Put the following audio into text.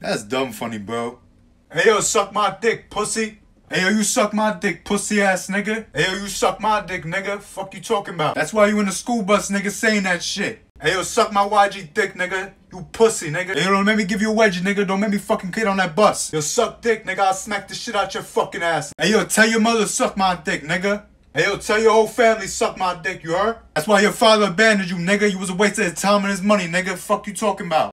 That's dumb funny, bro. Hey yo, suck my dick, pussy. Hey yo, you suck my dick, pussy ass nigga. Hey yo, you suck my dick, nigga. Fuck you talking about? That's why you in the school bus, nigga, saying that shit. Hey yo, suck my YG dick, nigga. You pussy, nigga. Hey, yo, don't make me give you a wedgie, nigga. Don't make me fucking kid on that bus. Yo, suck dick, nigga. I'll smack the shit out your fucking ass. Hey yo, tell your mother suck my dick, nigga. Hey yo, tell your whole family suck my dick, you heard? That's why your father abandoned you, nigga. You was a waste of his time and his money, nigga. Fuck you talking about.